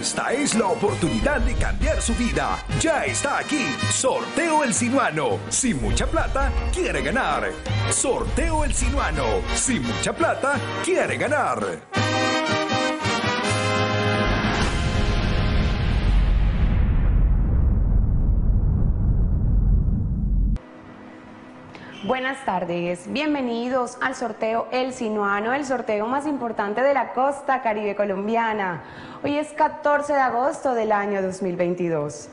Esta es la oportunidad de cambiar su vida. Ya está aquí. Sorteo El Sinuano. Sin mucha plata, quiere ganar. Sorteo El Sinuano. Sin mucha plata, quiere ganar. Buenas tardes, bienvenidos al sorteo El Sinuano, el sorteo más importante de la costa caribe colombiana. Hoy es 14 de agosto del año 2022.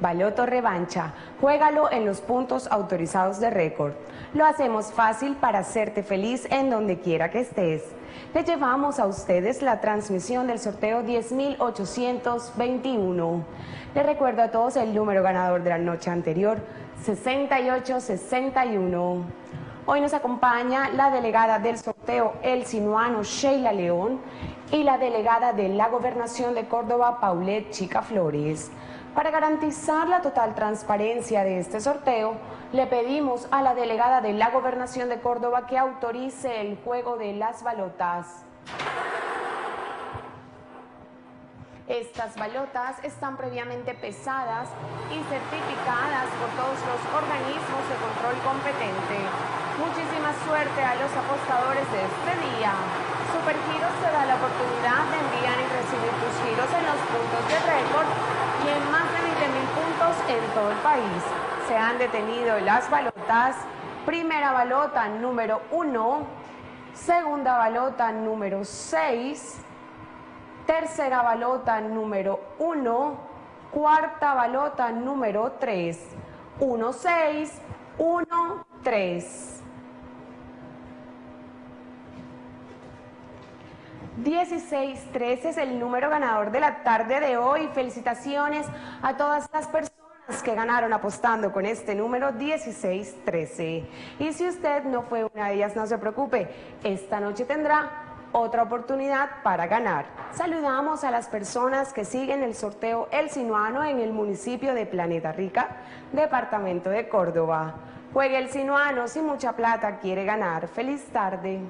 Baloto Revancha, juégalo en los puntos autorizados de récord. Lo hacemos fácil para hacerte feliz en donde quiera que estés. Le llevamos a ustedes la transmisión del sorteo 10.821. Les recuerdo a todos el número ganador de la noche anterior, 6861. Hoy nos acompaña la delegada del sorteo El Sinuano, Sheila León, y la delegada de la Gobernación de Córdoba, Paulette Chica Flores. Para garantizar la total transparencia de este sorteo, le pedimos a la delegada de la Gobernación de Córdoba que autorice el juego de las balotas. Estas balotas están previamente pesadas y certificadas por todos los organismos de control competente. Suerte a los apostadores de este día. Supergiros te da la oportunidad de enviar y recibir tus giros en los puntos de récord y en más de 20 mil puntos en todo el país. Se han detenido las balotas. Primera balota número 1, segunda balota número 6, tercera balota número 1, cuarta balota número 3, 1, 6, 1, 3. 1613 es el número ganador de la tarde de hoy. Felicitaciones a todas las personas que ganaron apostando con este número 1613. Y si usted no fue una de ellas, no se preocupe. Esta noche tendrá otra oportunidad para ganar. Saludamos a las personas que siguen el sorteo El Sinuano en el municipio de Planeta Rica, departamento de Córdoba. Juegue el Sinuano, si mucha plata quiere ganar. Feliz tarde.